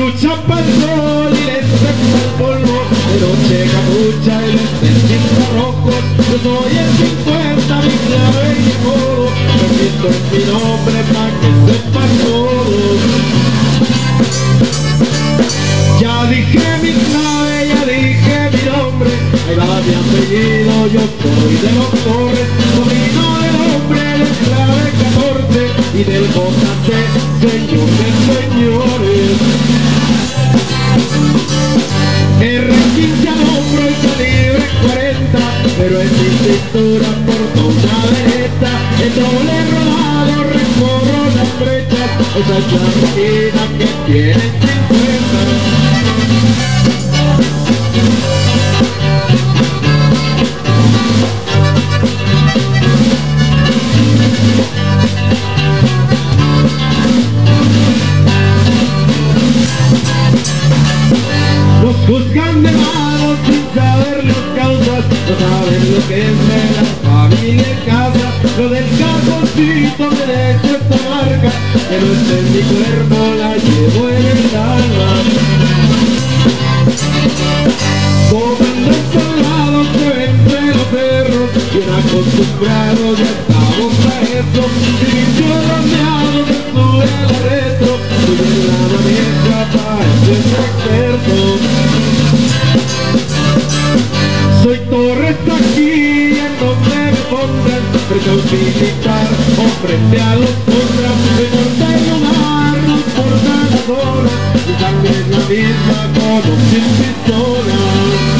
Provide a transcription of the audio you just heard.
al sol y le seca el polvo, de noche capucha y lentes rojos, yo soy el 50, mi clave y mi modo, repito mi nombre para que sepan todos. Ya dije mi clave, ya dije mi nombre, ahí va mi apellido, yo soy de los Torres, sobrino del hombre del clave 14 y del JC, por una derecha, el doble rodado recorro las brechas, esa es la rutina que tienen Juzgan de sin saber las causas, no saben lo que es de la familia en casa. Lo del cajoncito me dejo esta marca, pero está en mi cuerpo, la llevo en el alma. Comando soldados que entre los perros, bien acostumbrados ya estamos a eso. Un militar o frente a los contras soy norteño mar, no la zona y también la misma con o sin pistola